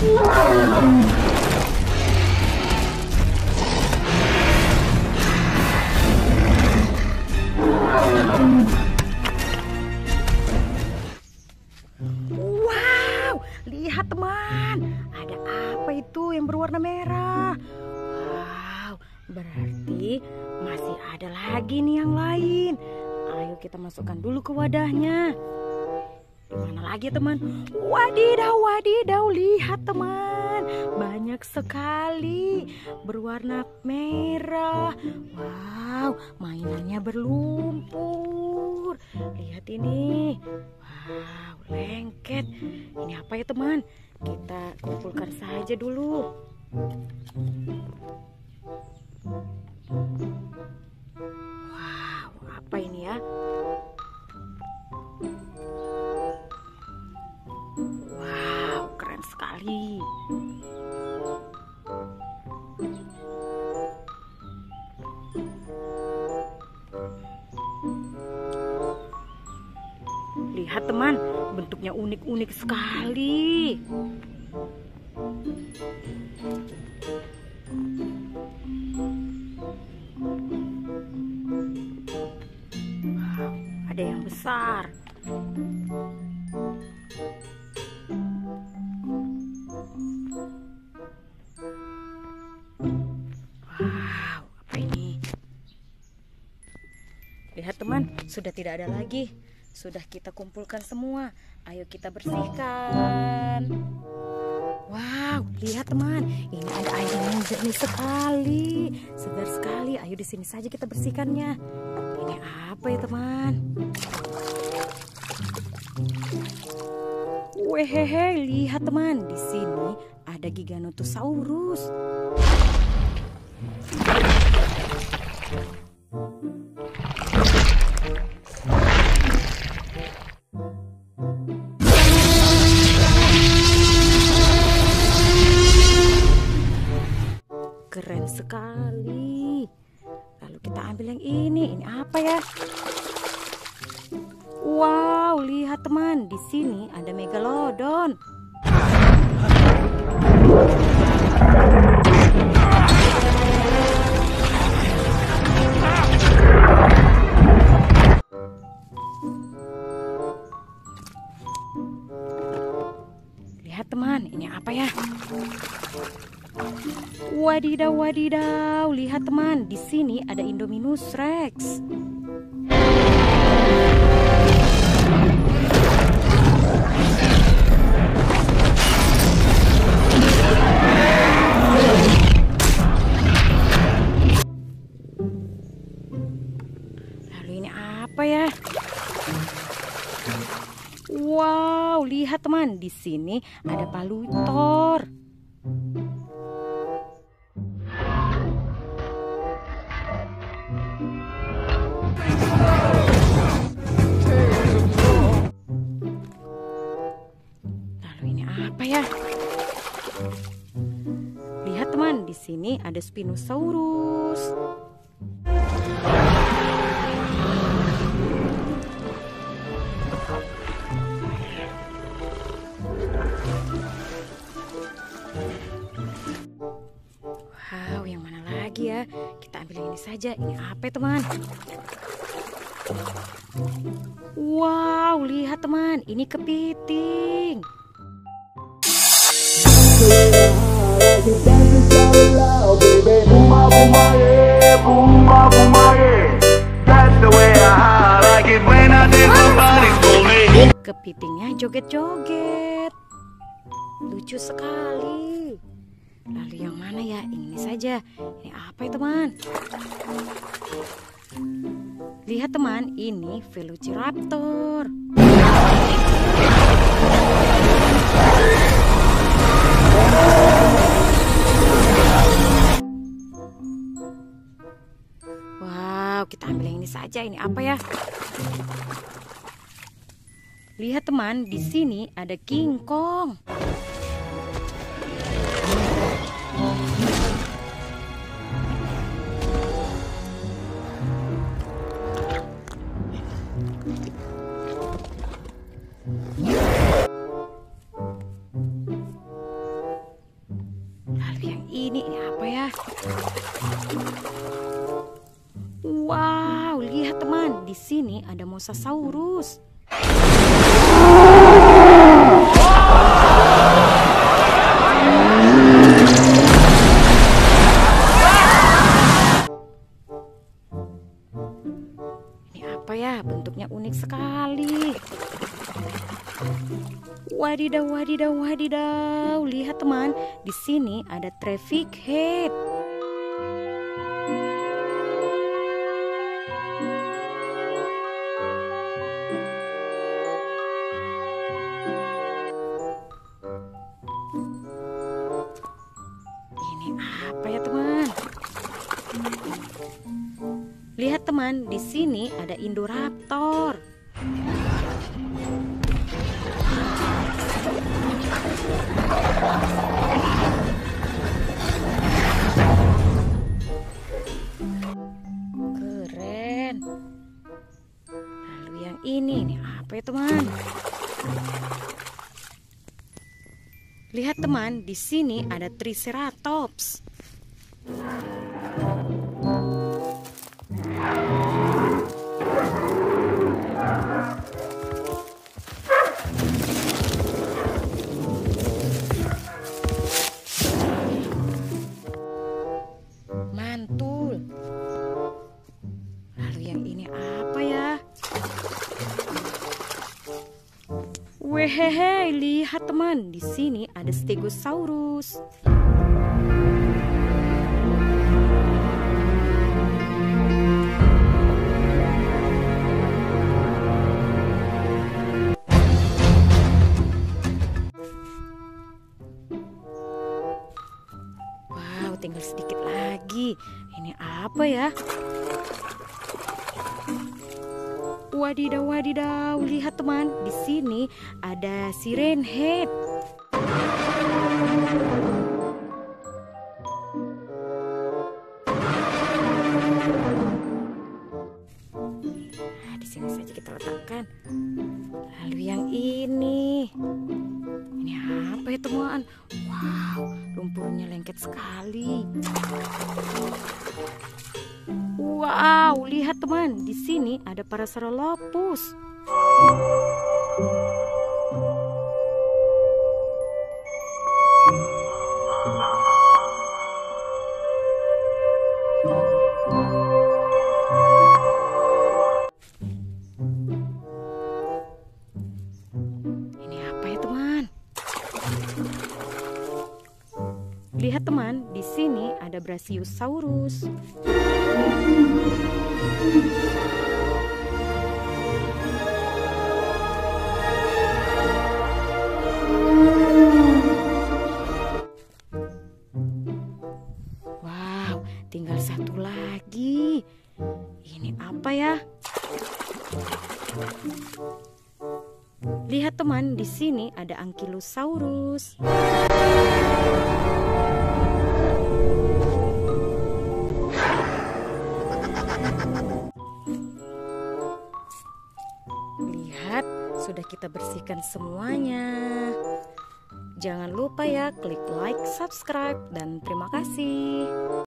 Wow, lihat teman, ada apa itu yang berwarna merah? Wow, berarti masih ada lagi nih yang lain. Ayo kita masukkan dulu ke wadahnya. Mana lagi ya teman? Wadidaw, wadidaw, lihat teman. Banyak sekali berwarna merah. Wow, mainannya berlumpur. Lihat ini. Wow, lengket. Ini apa ya teman? Kita kumpulkan saja dulu. Lihat teman, bentuknya unik-unik sekali. Ada yang besar. Wow, ini? Lihat teman, sudah tidak ada lagi. Sudah kita kumpulkan semua. Ayo kita bersihkan. Wow, lihat teman, ini ada air yang jernih sekali, segar sekali. Ayo di sini saja kita bersihkannya. Ini apa ya teman? Wehehe, lihat teman, di sini ada Giganotosaurus. Sekali. Lalu kita ambil yang ini. Ini apa ya? Wow, lihat teman, di sini ada megalodon. Lihat teman, ini apa ya? Wadidaw, wadidaw. Lihat teman, di sini ada Indominus Rex. Lalu ini apa ya? Wow, lihat teman, di sini ada palutor. Ada Spinosaurus. Wow, yang mana lagi ya? Kita ambil ini saja. Ini apa teman? Wow, lihat teman, ini kepiting. Kepitingnya joget-joget. Lucu sekali. Lalu yang mana ya? Ini saja. Ini apa ya teman? Lihat teman, ini Velociraptor. Yang ini apa ya? Lihat teman, di sini ada King ada mosasaurus. Ini apa ya? Bentuknya unik sekali. Wadidaw, wadidaw, wadidaw. Lihat teman, di sini ada traffic head. Lihat teman, di sini ada Indoraptor. Keren. Lalu yang ini, ini apa ya teman? Lihat teman, di sini ada Triceratops. Wehehe, lihat teman, di sini ada Stegosaurus. Wadidaw, wadidaw. Lihat teman, di sini ada siren head. Nah, di sini saja kita letakkan. Lalu yang ini. Ini apa ya teman? Wow, lumpurnya lengket sekali. Wow, lihat teman, di sini ada Parasaurolophus. Lihat teman, di sini ada Brachiosaurus. Wow, tinggal satu lagi. Ini apa ya? Teman, di sini ada Ankylosaurus. Lihat, sudah kita bersihkan semuanya. Jangan lupa ya, klik like, subscribe, dan terima kasih.